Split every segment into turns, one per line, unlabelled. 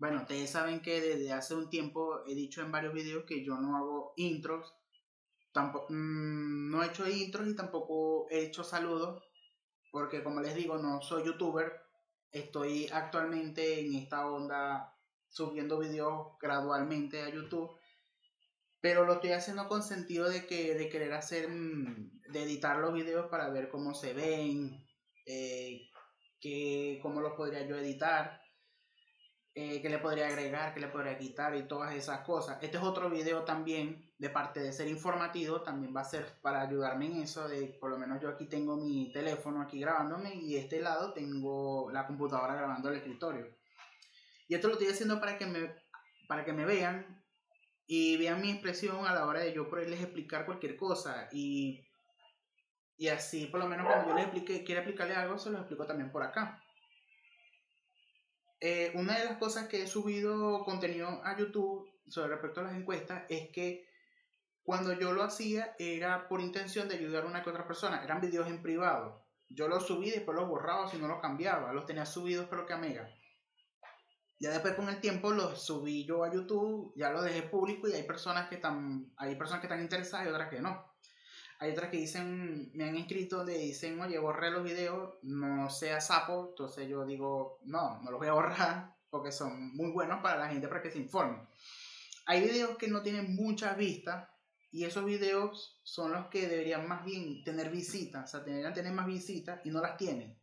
Bueno, ustedes saben que desde hace un tiempo he dicho en varios videos que yo no hago intros. Tampoco, mm, no he hecho intros y tampoco he hecho saludos. Porque como les digo, no soy youtuber. Estoy actualmente en esta onda subiendo videos gradualmente a YouTube. Pero lo estoy haciendo con sentido de que de querer hacer, mm, de editar los videos para ver cómo se ven, eh, cómo los podría yo editar, eh, qué le podría agregar, qué le podría quitar y todas esas cosas. Este es otro video también, de parte de ser informativo, también va a ser para ayudarme en eso, por lo menos yo aquí tengo mi teléfono aquí grabándome y este lado tengo la computadora grabando el escritorio. Y esto lo estoy haciendo para que me, para que me vean y vean mi expresión a la hora de yo poderles explicar cualquier cosa y y así, por lo menos cuando yo les explique, quiero explicarle algo, se lo explico también por acá. Eh, una de las cosas que he subido contenido a YouTube sobre respecto a las encuestas es que cuando yo lo hacía era por intención de ayudar a una que otra persona. Eran videos en privado. Yo los subí después los borraba si no los cambiaba. Los tenía subidos pero que a mega. Ya después con el tiempo los subí yo a YouTube, ya los dejé público y hay personas que están, hay personas que están interesadas y otras que no. Hay otras que dicen, me han escrito donde dicen, oye, borré los videos, no sea sapo. Entonces yo digo, no, no los voy a borrar porque son muy buenos para la gente para que se informe. Hay videos que no tienen muchas vistas y esos videos son los que deberían más bien tener visitas, o sea, deberían tener más visitas y no las tienen.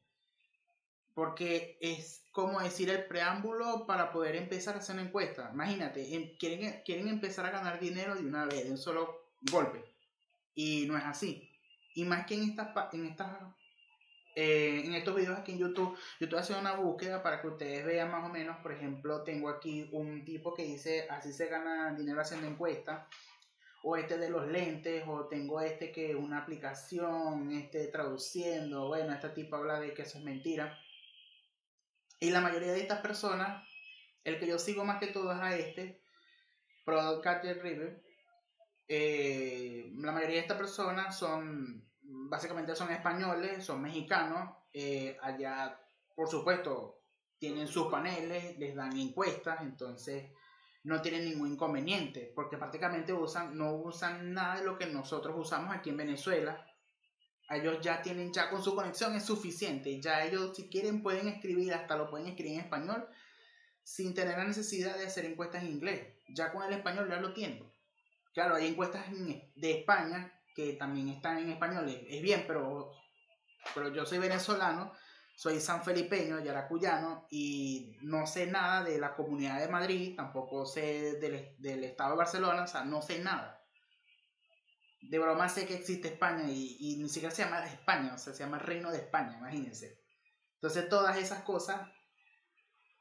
Porque es como decir el preámbulo para poder empezar a hacer una encuesta. Imagínate, em, quieren, quieren empezar a ganar dinero de una vez, de un solo golpe. Y no es así. Y más que en estas, en estas eh, en estos videos aquí en YouTube, yo estoy haciendo una búsqueda para que ustedes vean más o menos, por ejemplo, tengo aquí un tipo que dice, así se gana dinero haciendo encuestas, o este de los lentes, o tengo este que es una aplicación, este traduciendo, bueno, este tipo habla de que eso es mentira. Y la mayoría de estas personas, el que yo sigo más que todo es a este, Product Catcher River, eh, la mayoría de estas personas son, básicamente son españoles, son mexicanos, eh, allá, por supuesto, tienen sus paneles, les dan encuestas, entonces no tienen ningún inconveniente, porque prácticamente usan, no usan nada de lo que nosotros usamos aquí en Venezuela. Ellos ya tienen, ya con su conexión es suficiente, ya ellos si quieren pueden escribir, hasta lo pueden escribir en español, sin tener la necesidad de hacer encuestas en inglés. Ya con el español ya lo tienen. Claro, hay encuestas de España que también están en español, es bien, pero, pero yo soy venezolano, soy sanfelipeño, yaracuyano, y no sé nada de la comunidad de Madrid, tampoco sé del, del estado de Barcelona, o sea, no sé nada. De broma sé que existe España y, y ni siquiera se llama España, o sea, se llama Reino de España, imagínense. Entonces todas esas cosas,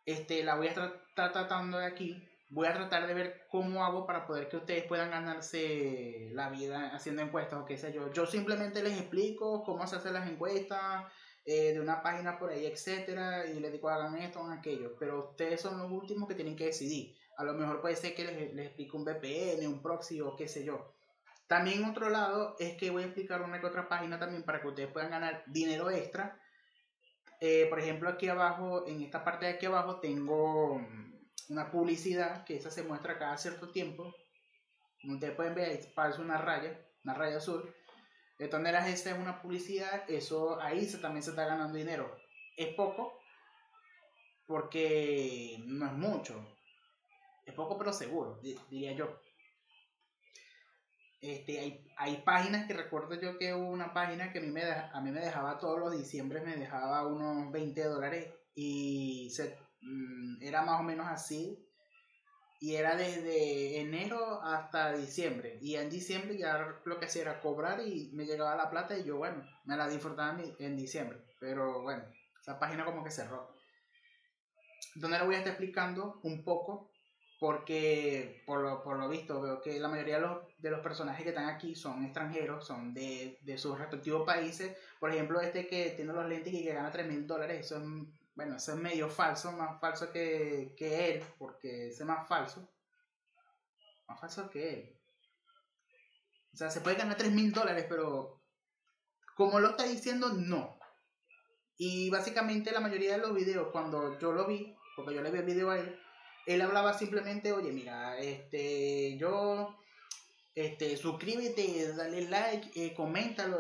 este, las voy a estar tratando de aquí voy a tratar de ver cómo hago para poder que ustedes puedan ganarse la vida haciendo encuestas o qué sé yo. Yo simplemente les explico cómo se hacen las encuestas eh, de una página por ahí, etcétera, y les digo hagan esto, hagan aquello. Pero ustedes son los últimos que tienen que decidir. A lo mejor puede ser que les, les explique un VPN, un proxy o qué sé yo. También otro lado es que voy a explicar una que otra página también para que ustedes puedan ganar dinero extra. Eh, por ejemplo, aquí abajo, en esta parte de aquí abajo, tengo una publicidad que esa se muestra cada cierto tiempo. Ustedes pueden ver, parece una raya, una raya azul. De todas maneras, esa es una publicidad, eso ahí también se está ganando dinero. Es poco, porque no es mucho. Es poco, pero seguro, diría yo. Este, hay, hay páginas que recuerdo yo que hubo una página que a mí me, a mí me dejaba todos los diciembre, me dejaba unos 20 dólares y se, Mm, era más o menos así. Y era desde enero hasta diciembre. Y en diciembre ya lo que hacía era cobrar y me llegaba la plata y yo, bueno, me la disfrutaba en diciembre. Pero bueno, esa página como que cerró. Donde le voy a estar explicando un poco porque por lo, por lo visto veo que la mayoría de los, personajes que están aquí son extranjeros, son de, de sus respectivos países. Por ejemplo, este que tiene los lentes y que gana 3 mil dólares, bueno, ese es medio falso, más falso que, que él, porque ese es más falso. Más falso que él. O sea, se puede ganar 3 mil dólares, pero como lo está diciendo, no. Y básicamente la mayoría de los videos, cuando yo lo vi, porque yo le vi el video a él, él hablaba simplemente, oye, mira, este, yo, este, suscríbete, dale like, eh, coméntalo,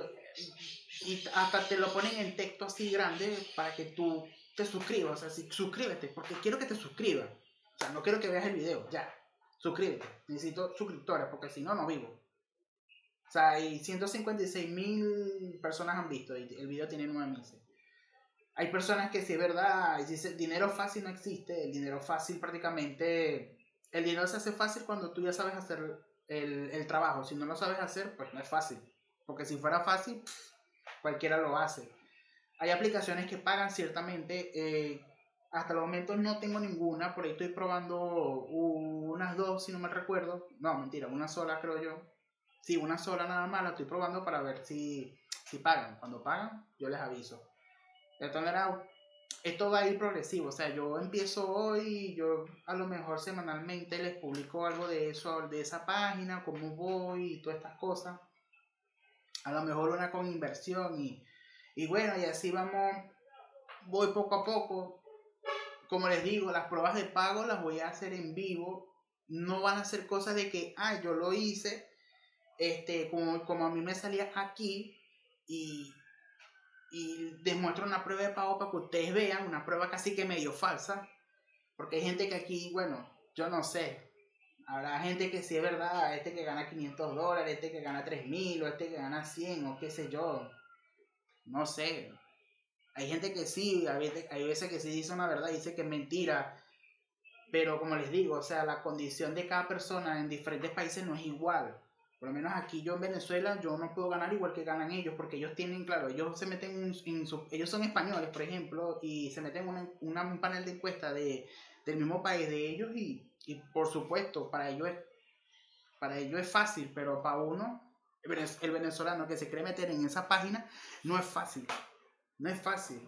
y hasta te lo ponen en texto así grande para que tú te suscribas, o sea, suscríbete, porque quiero que te suscribas, o sea, no quiero que veas el video, ya, suscríbete, necesito suscriptores, porque si no, no vivo. O sea, hay 156 mil personas han visto y el video tiene 9 meses. Hay personas que si es verdad, dice, dinero fácil no existe, el dinero fácil prácticamente, el dinero se hace fácil cuando tú ya sabes hacer el, el trabajo, si no lo sabes hacer, pues no es fácil, porque si fuera fácil, cualquiera lo hace. Hay aplicaciones que pagan ciertamente, eh, hasta el momento no tengo ninguna, por ahí estoy probando unas dos, si no me recuerdo, no, mentira, una sola creo yo, sí, una sola nada más, la estoy probando para ver si, si pagan, cuando pagan yo les aviso. De todas maneras, esto va a ir progresivo. O sea, yo empiezo hoy yo a lo mejor semanalmente les publico algo de eso, de esa página, cómo voy y todas estas cosas. A lo mejor una con inversión y, y bueno, y así vamos, voy poco a poco. Como les digo, las pruebas de pago las voy a hacer en vivo. No van a ser cosas de que, ah, yo lo hice, este, como, como a mí me salía aquí y y demuestro una prueba de pago para que ustedes vean, una prueba casi que medio falsa, porque hay gente que aquí, bueno, yo no sé, habrá gente que sí es verdad, este que gana 500 dólares, este que gana 3000 o este que gana 100 o qué sé yo, no sé. Hay gente que sí, hay veces, hay que sí dice una verdad, dice que es mentira, pero como les digo, o sea, la condición de cada persona en diferentes países no es igual. Por lo menos aquí yo en Venezuela yo no puedo ganar igual que ganan ellos porque ellos tienen, claro, ellos se meten ellos son españoles, por ejemplo, y se meten en un panel de encuesta de, del mismo país de ellos y, y por supuesto para ellos es, para ellos es fácil, pero para uno, el venezolano que se cree meter en esa página, no es fácil, no es fácil.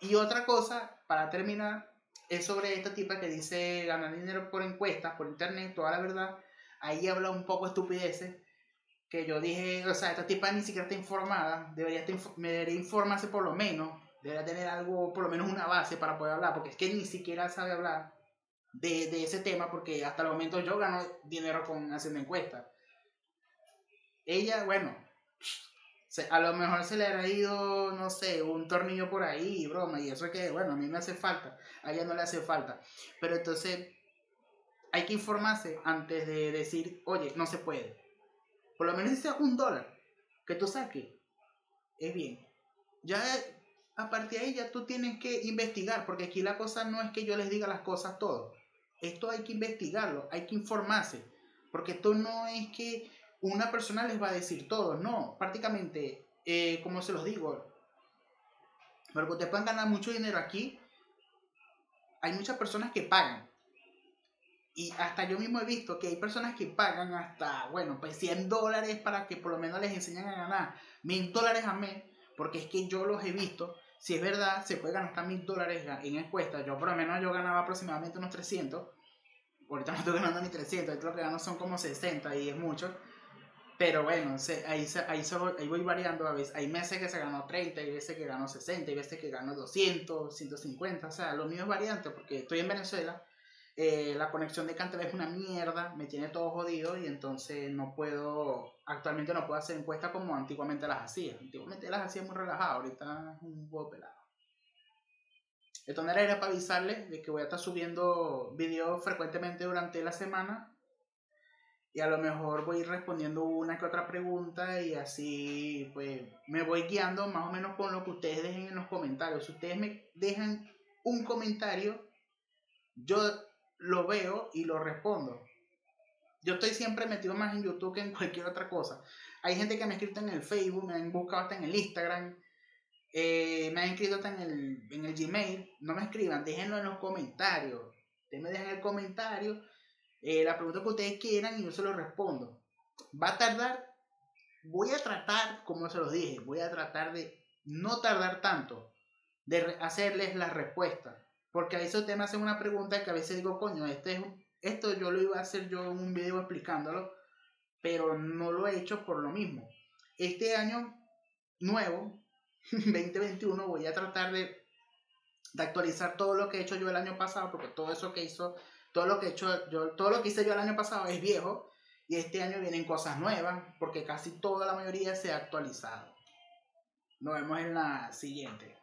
Y otra cosa, para terminar, es sobre esta tipa que dice ganar dinero por encuestas, por internet, toda la verdad ahí habla un poco de estupideces que yo dije, o sea, esta tipa ni siquiera está informada, debería, me debería informarse por lo menos, debería tener algo, por lo menos una base para poder hablar, porque es que ni siquiera sabe hablar de, de ese tema, porque hasta el momento yo gano dinero con haciendo encuestas. Ella, bueno, a lo mejor se le ha ido, no sé, un tornillo por ahí, broma, y eso es que, bueno, a mí me hace falta, a ella no le hace falta. Pero entonces, hay que informarse antes de decir, oye, no se puede. Por lo menos si sea un dólar que tú saques, es bien. Ya a partir de ahí ya tú tienes que investigar, porque aquí la cosa no es que yo les diga las cosas todo. Esto hay que investigarlo, hay que informarse, porque esto no es que una persona les va a decir todo, no, prácticamente, eh, como se los digo, pero que ustedes puedan ganar mucho dinero aquí, hay muchas personas que pagan y hasta yo mismo he visto que hay personas que pagan hasta, bueno, pues 100 dólares para que por lo menos les enseñen a ganar 1000 dólares a mes, porque es que yo los he visto. Si es verdad, se puede ganar hasta 1000 dólares en encuestas. Yo por lo menos yo ganaba aproximadamente unos 300. Ahorita no estoy ganando ni 300, ahorita lo que gano son como 60 y es mucho. Pero bueno, ahí, ahí, ahí voy variando a veces. Hay meses que se ganó 30, hay veces que gano 60, hay veces que gano 200, 150. O sea, lo mío es variante porque estoy en Venezuela eh, la conexión de Cantel es una mierda, me tiene todo jodido y entonces no puedo, actualmente no puedo hacer encuestas como antiguamente las hacía. Antiguamente las hacía muy relajado, ahorita es un poco pelado. Esto no era para avisarles de que voy a estar subiendo videos frecuentemente durante la semana y a lo mejor voy respondiendo una que otra pregunta y así pues me voy guiando más o menos con lo que ustedes dejen en los comentarios. Si ustedes me dejan un comentario, yo lo veo y lo respondo. Yo estoy siempre metido más en YouTube que en cualquier otra cosa. Hay gente que me ha escrito en el Facebook, me han buscado hasta en el Instagram, eh, me han escrito hasta en el, en el Gmail. No me escriban, déjenlo en los comentarios. Ustedes me dejan el comentario, eh, la pregunta que ustedes quieran y yo se lo respondo. Va a tardar, voy a tratar, como se los dije, voy a tratar de no tardar tanto, de hacerles la respuesta porque a veces usted me hace una pregunta que a veces digo, coño, este es, esto yo lo iba a hacer yo en un video explicándolo, pero no lo he hecho por lo mismo. Este año nuevo, 2021, voy a tratar de de actualizar todo lo que he hecho yo el año pasado, porque todo eso que hizo, todo lo que he hecho yo, todo lo que hice yo el año pasado es viejo y este año vienen cosas nuevas, porque casi toda la mayoría se ha actualizado. Nos vemos en la siguiente.